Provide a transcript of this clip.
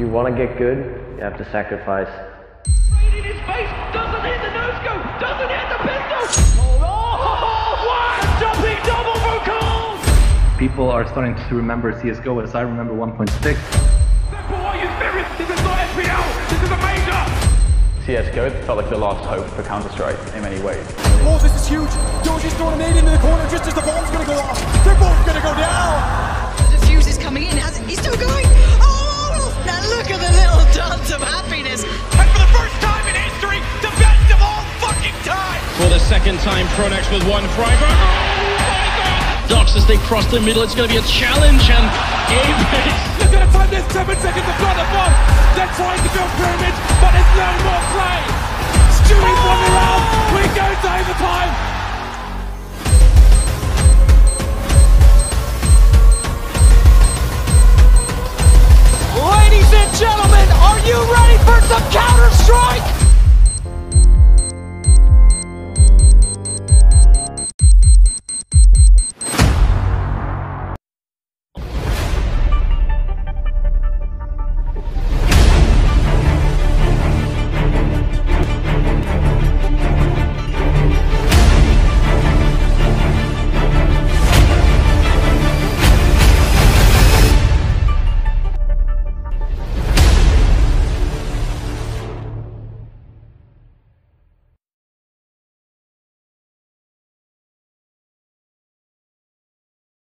you want to get good, you have to sacrifice. Right in his face, doesn't hit the nose go, doesn't hit the pistol. Oh, oh, what? Jumping double for Cole. People are starting to remember CSGO as I remember 1.6. Boy, you serious? This is not FPL. This is a major. CSGO felt like the last hope for Counter-Strike in many ways. Oh, this is huge. Doji's throwing a nade into the corner just as the bomb's gonna go off. For the second time, Pronex with one frag. Oh! Docks as they cross the middle, it's going to be a challenge and Apex. They're gonna time this seven seconds